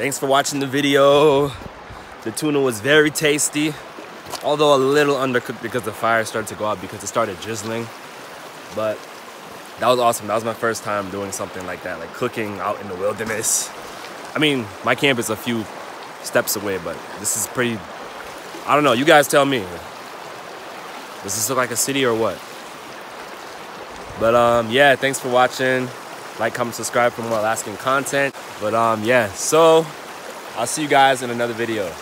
Thanks for watching the video. The tuna was very tasty, although a little undercooked because the fire started to go out because it started drizzling. But that was awesome. That was my first time doing something like that, like cooking out in the wilderness. I mean, my camp is a few steps away, but this is pretty, I don't know, you guys tell me. Does this look like a city or what? But um, yeah, thanks for watching. Like, comment, subscribe for more Alaskan content. But um, yeah, so I'll see you guys in another video.